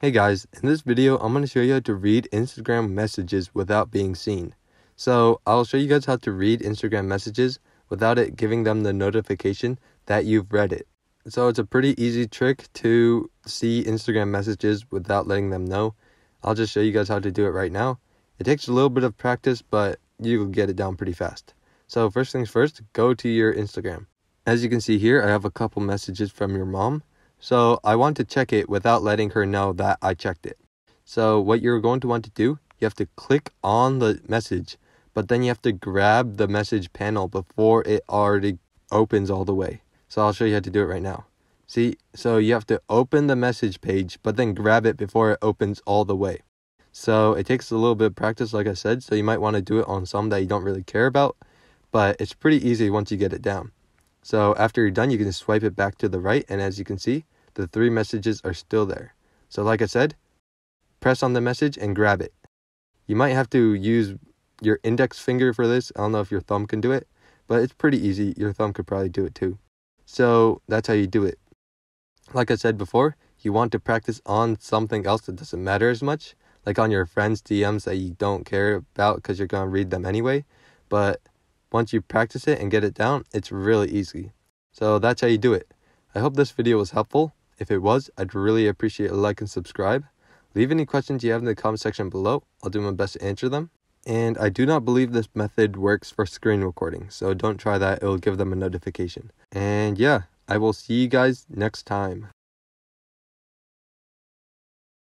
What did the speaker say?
Hey guys, in this video I'm going to show you how to read Instagram messages without being seen. So I'll show you guys how to read Instagram messages without it giving them the notification that you've read it. So it's a pretty easy trick to see Instagram messages without letting them know. I'll just show you guys how to do it right now. It takes a little bit of practice, but you'll get it down pretty fast. So first things first, go to your Instagram. As you can see here, I have a couple messages from your mom. So I want to check it without letting her know that I checked it. So what you're going to want to do, you have to click on the message, but then you have to grab the message panel before it already opens all the way. So I'll show you how to do it right now. See, so you have to open the message page, but then grab it before it opens all the way. So it takes a little bit of practice, like I said, so you might want to do it on some that you don't really care about, but it's pretty easy once you get it down. So after you're done, you can swipe it back to the right, and as you can see, the three messages are still there. So like I said, press on the message and grab it. You might have to use your index finger for this. I don't know if your thumb can do it, but it's pretty easy. Your thumb could probably do it too. So that's how you do it. Like I said before, you want to practice on something else that doesn't matter as much, like on your friends' DMs that you don't care about because you're going to read them anyway. But once you practice it and get it down, it's really easy. So that's how you do it. I hope this video was helpful. If it was, I'd really appreciate a like and subscribe. Leave any questions you have in the comment section below. I'll do my best to answer them. And I do not believe this method works for screen recording, so don't try that. It'll give them a notification. And yeah, I will see you guys next time.